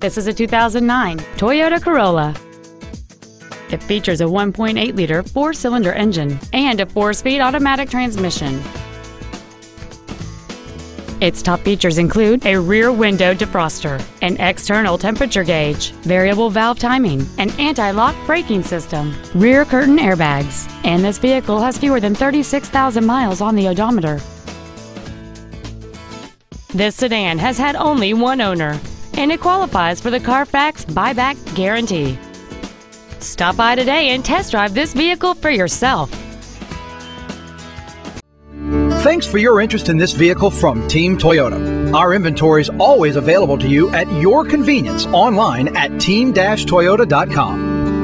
This is a 2009 Toyota Corolla. It features a 1.8 liter four cylinder engine and a four speed automatic transmission. Its top features include a rear window defroster, an external temperature gauge, variable valve timing, an anti-lock braking system, rear curtain airbags, and this vehicle has fewer than 36,000 miles on the odometer. This sedan has had only one owner, and it qualifies for the Carfax buyback guarantee. Stop by today and test drive this vehicle for yourself. Thanks for your interest in this vehicle from Team Toyota. Our inventory is always available to you at your convenience online at team-toyota.com.